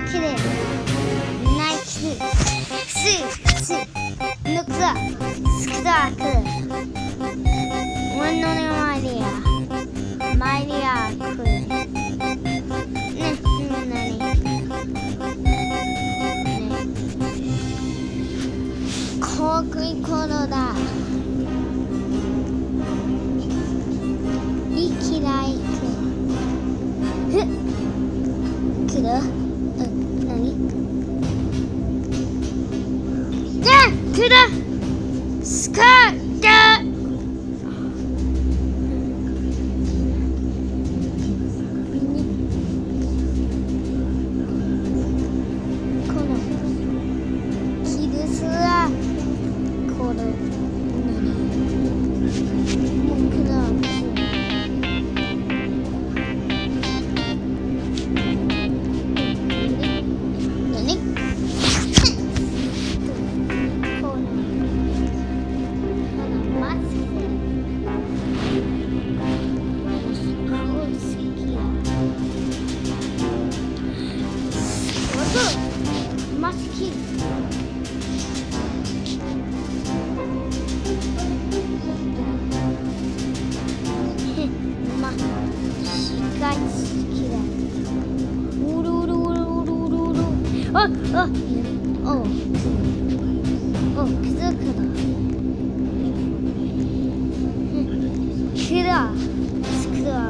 が綺麗ナイスススぬくさスクタークワンノネマイディアマイディアクねなにねコークイコロだ。じゃあくるスカ大好きだおるおるおるおるおるおるああおお気づくな木だ木だ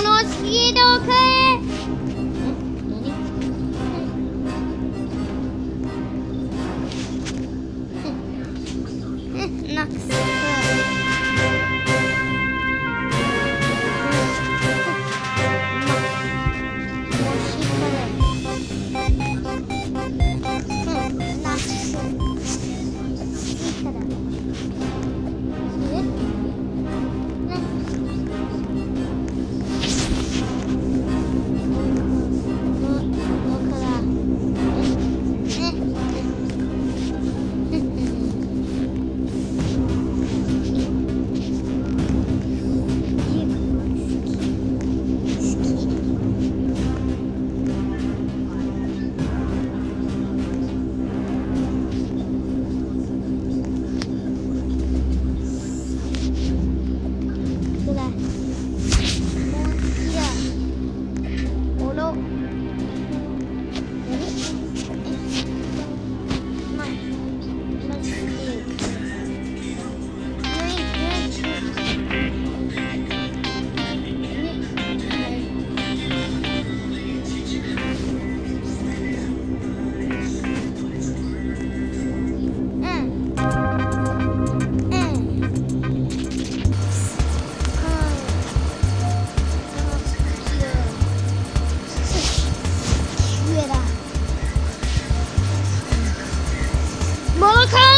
のすきどくえなくす走了开